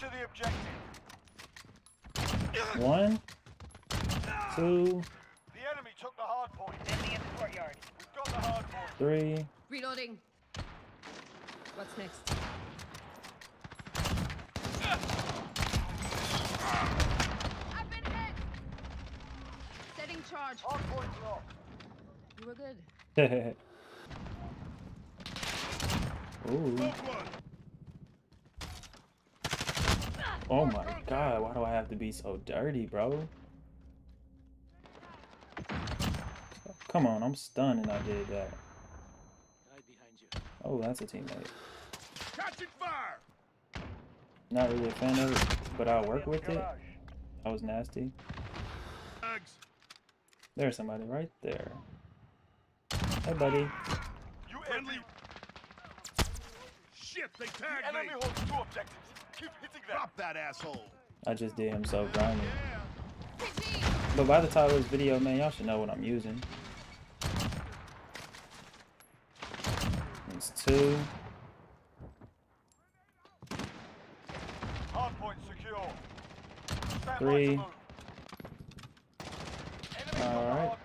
Capture the objective. One, two, The enemy took the hard point. Enemy in the courtyard. We've got the hard point. three. Reloading. What's next? I've been hit. Setting charge. Hard point's locked. You were good. Ooh. Oh my god, why do I have to be so dirty, bro? Come on, I'm stunned and I did that. Right behind you. Oh, that's a teammate. Catching fire! Not really a fan of it, but I'll work with it. Garage. That was nasty. There's somebody right there. Hey, buddy. You friendly. Shit, they The tagged enemy me! holds two objectives. Keep hitting them. Drop that asshole! I just did him so grimy. But by the title of this video, man, y'all should know what I'm using. It's two. Hard point secure. Stand by to Three. move. Enemy on the Alright.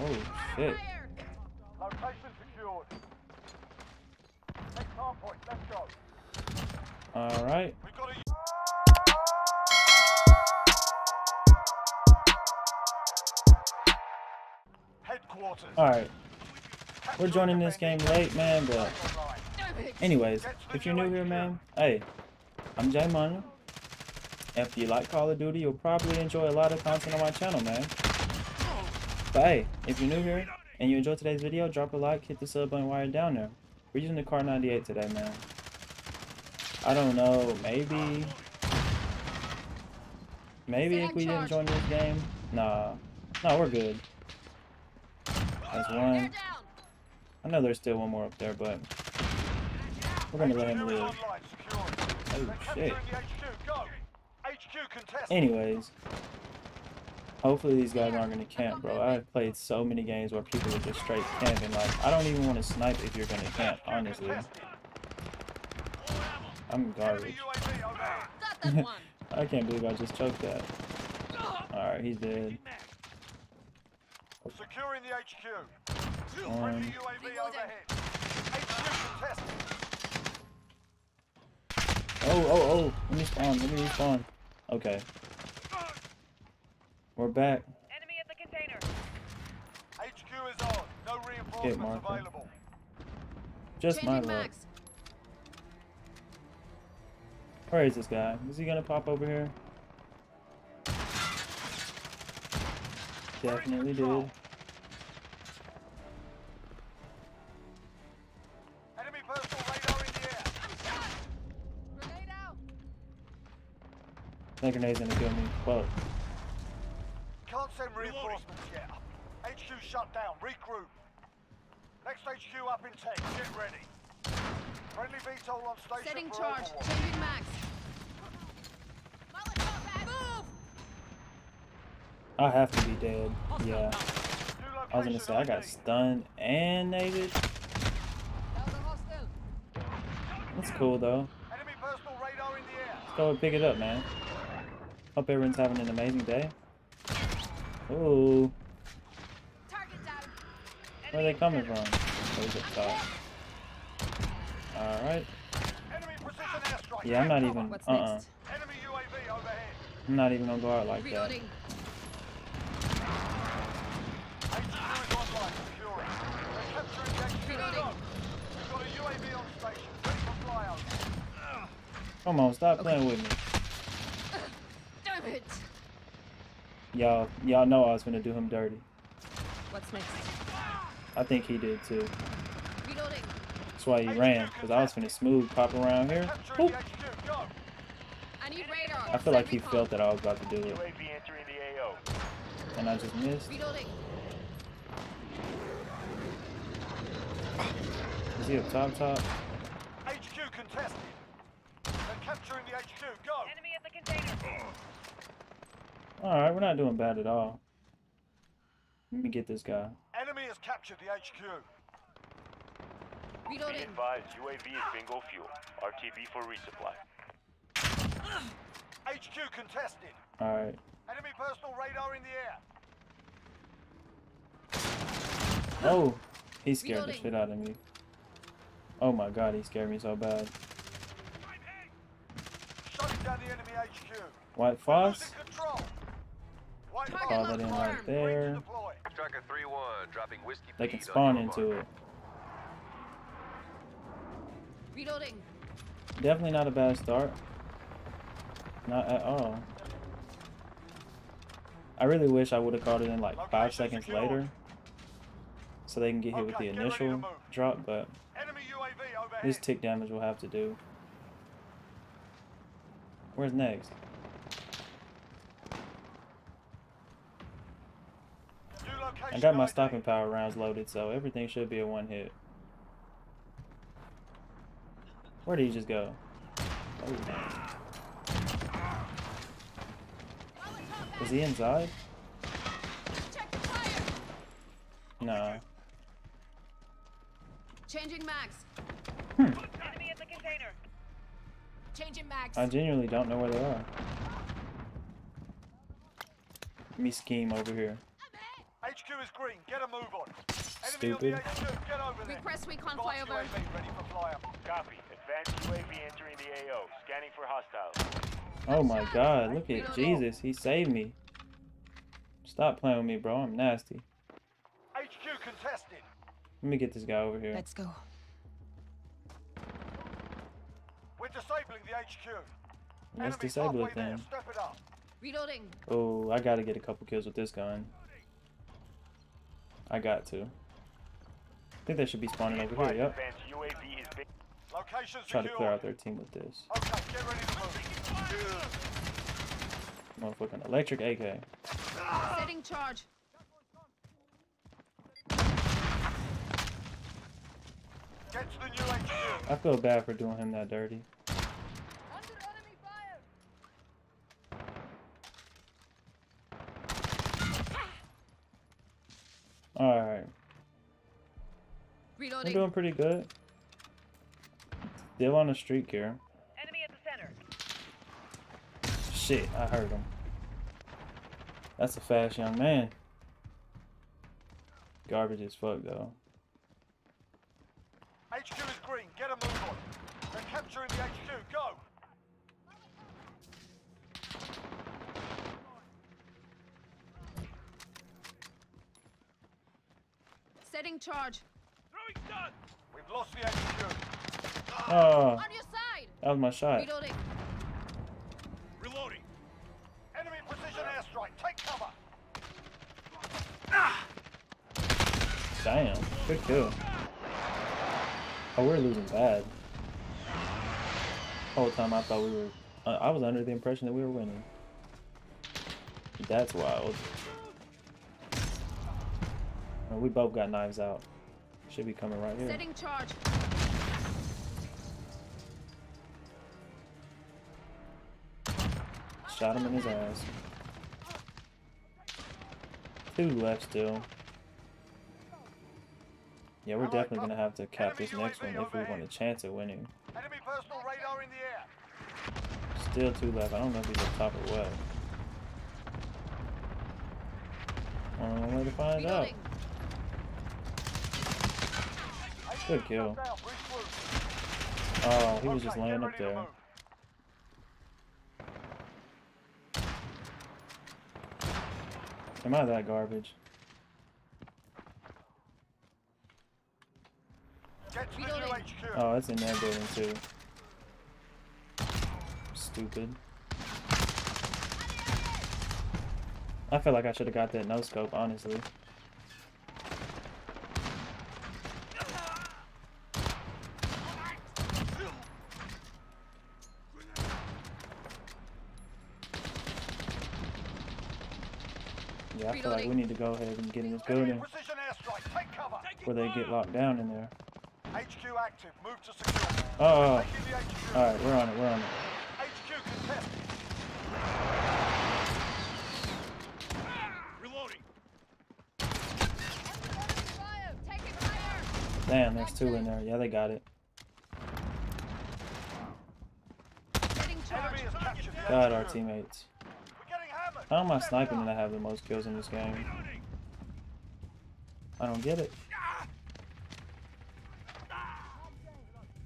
Oh, shit. Fire. Location secured. Next hard point. Let's go. Alright. We've got a headquarters. Alright. We're joining this game late, man, but anyways, if you're new here, man, hey, I'm Jay Money. If you like Call of Duty, you'll probably enjoy a lot of content on my channel, man. But hey, if you're new here and you enjoyed today's video, drop a like, hit the sub button while you're down there. We're using the Kar98 today, man. I don't know, maybe... Maybe if we didn't join this game, nah. No, we're good. That's one. I know there's still one more up there, but we're gonna let him HQ live. Oh shit. capturing the HQ. Go. HQ contested. Anyways, hopefully these guys aren't gonna camp, bro. I've played so many games where people are just straight camping. Like, I don't even want to snipe if you're gonna camp, honestly. I'm Enemy garbage. UAV overhead. Got that one. I can't believe I just choked that. Alright, he's dead. Securing the HQ. Um, Friendly UAV overhead. HQ contested. oh, oh, oh! Let me spawn, let me respawn. Okay. We're back. Enemy at the container. HQ is on. No reinforcements available. Just my luck. mags. Where is this guy? Is he gonna pop over here? Definitely did. Enemy personal radar in the air. Grenade out. That grenade's gonna kill me. Whoa. Can't send reinforcements yet. HQ shut down. Regroup. Next HQ up in 10. Get ready. Friendly VTOL on station Setting for charge. overwatch. Changing mags. Molotov bag. Move. I have to be dead. Yeah. I was gonna location say I got stunned and naded. That's cool though. Enemy personal radar in the air. Let's go and pick it up, man. Hope everyone's having an amazing day. Ooh, Target down. where are they coming from? Oh, he's up top. Alright. Enemy precision airstrike. Yeah, I'm not even. What's Uh uh. next? Enemy UAV overhead. I'm not even gonna go out like that. Reloading. HQ is online. Securing. They're capturing the HQ. Reloading. Got a UAV on station. Ready for flyout. Come on, stop playing with me. Damn it. Y'all, y'all know I was gonna do him dirty. What's next? I think he did too. Reloading. That's why he ran, because I was finna smooth pop around here. Capturing Boop. the HQ. Go. I need radar. I feel like he Send felt that I was about to do it, the AO. and I just missed. Reloading. Is he up top top? HQ contested. They're capturing the HQ. Go. Enemy at the container. Oh. Alright, we're not doing bad at all. Let me get this guy. Enemy has captured the HQ. Be Reloading. advised, UAV is bingo fuel. RTB for resupply. HQ contested. Alright. Enemy personal radar in the air. Oh! He scared the shit out of me. Oh my god, he scared me so bad. Shutting down the enemy HQ. White Foss? Call that in right armed. ready to there. deploy. Striker 3-1, dropping whiskey They can spawn into it. Reloading. Definitely not a bad start. Not at all. I really wish I would have called it in like five seconds later. So they can get hit with the Okay, get ready to initial drop, but Enemy UAV overhead. this tick damage will have to do. Where's next? New location I got my stopping power rounds loaded, so everything should be a one hit. Where did he just go? Oh. Is he inside? Check the fire. Nah. Changing mags. Enemy at the container. Changing mags. I genuinely don't know where they are. Let me scheme over here. HQ is green. Get a move on. Enemy Stupid. on the HQ. Get over there. Request recon Advanced flyover. UAV ready for flyover. Copy. Advanced UAV entering the AO. Scanning for hostiles. Oh my god, look at Jesus. He saved me. Stop playing with me, bro. I'm nasty. HQ contested. Let me get this guy over here. Let's go. We're disabling the HQ. Let's Enemies disable halfway it there. then. Step it up. Reloading. Oh, I gotta get a couple kills with this gun. I got to. I think they should be spawning over here. Yep. Advanced UAV is bin- Location Try to clear out their team with this. Okay, get ready to move. Motherfucking electric AK. Setting charge. Get to the new I feel bad for doing him that dirty. Reloading. doing pretty good. Still on the streak here. Enemy at the center. Shit, I heard him. That's a fast young man. Garbage as fuck though. HQ is green. Get a move on. They're capturing the HQ. Go. Setting charge. We've lost the HQ. Oh, On your side. that was my shot. Reloading. Reloading. Enemy precision airstrike. Take cover. Damn, good kill. Oh, we're losing bad. Whole time I thought we were. Uh, I was under the impression that we were winning. That's wild. Well, we both got knives out. Should be coming right here. Setting charge. Shot him in his ass. Two left still. Yeah, we're definitely gonna have to cap this next one if we want a chance at winning. Enemy personal radar in the air. Still two left. I don't know if he's up top or what. Only one way to find out. Reloading. HQ Good kill. Oh, he was just laying up there. move. Am I that garbage? Get to the new Reloading. HQ. Oh, that's in that building too. Stupid. I feel like I should have got that no scope, honestly. Yeah, I feel like we need to go ahead and get in this Enemy building precision airstrike. Take cover. before they get locked down in there. HQ active. Move to secure. Oh, Taking alright, we're on it, we're on it. HQ contested. Fire. Damn, there's two in there. Yeah, they got it. Setting charge. Enemy has captured the God, our teammates. We're getting hammered. How am I sniping and I have the most kills in this game? I don't get it.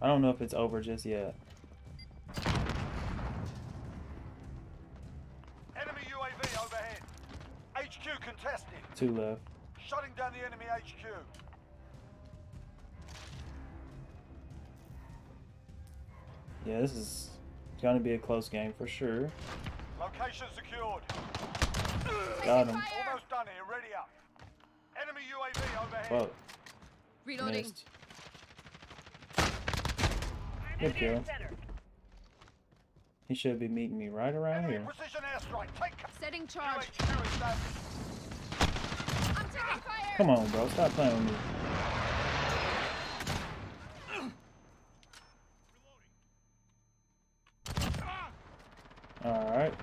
I don't know if it's over just yet. Enemy UAV overhead. HQ contested. Two left. Shutting down the enemy HQ. Yeah, this is gonna be a close game for sure. Location secured. Got him. Almost done here. Ready up. Enemy UAV overhead. Well, Reloading. missed. Good kill. He should be meeting me right around Enemy here. precision airstrike. Take. Setting charge. I'm taking fire. Come on, bro. Stop playing with me. Alright.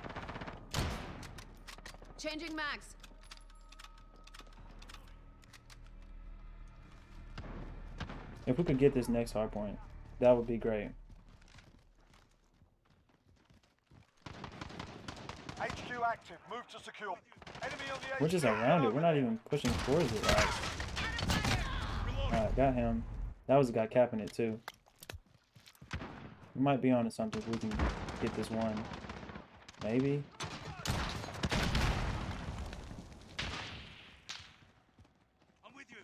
Changing mags. If we could get this next hard point, that would be great. HQ active. Move to secure. Enemy on the We're just around it. We're not even pushing towards it. Right. Alright, got him. That was the guy capping it too. We might be onto something if we can get this one. Maybe. I'm with you.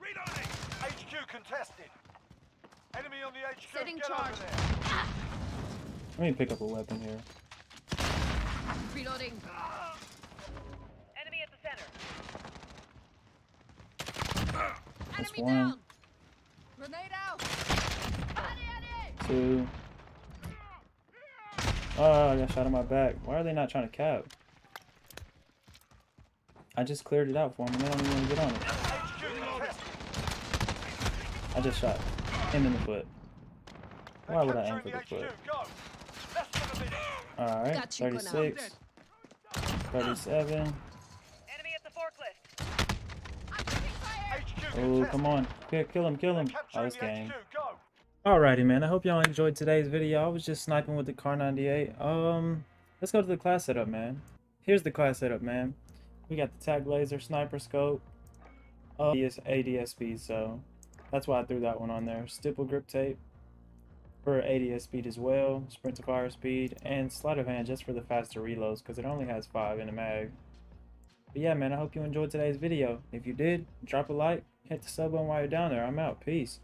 Reloading. HQ contested. Enemy on the HQ. Setting Get charge. over there. Let me pick up a weapon here. Reloading. Enemy at the center. That's Enemy one. down. Grenade out. Adi, adi. Two. Oh, I got shot in my back. Why are they not trying to cap? I just cleared it out for them and they don't even get on it. I just shot him in the foot. Why would I aim for the the foot? Alright, Got you, 36. 37. Enemy at the forklift. I'm taking fire. HQ Oh, come on. Kill, kill him, kill him. They're Oh, this game. HQ. Go. Alrighty, man. I hope y'all enjoyed today's video. I was just sniping with the Kar98. Um, let's go to the class setup, man. Here's the class setup, man. We got the Tac Laser, sniper scope, uh, ADS, ADS so that's why I threw that one on there. Stipple grip tape for ADS speed as well, sprint to fire speed, and sleight of hand just for the faster reloads because it only has five in the mag. But yeah, man, I hope you enjoyed today's video. If you did, drop a like, hit the sub button while you're down there. I'm out. Peace.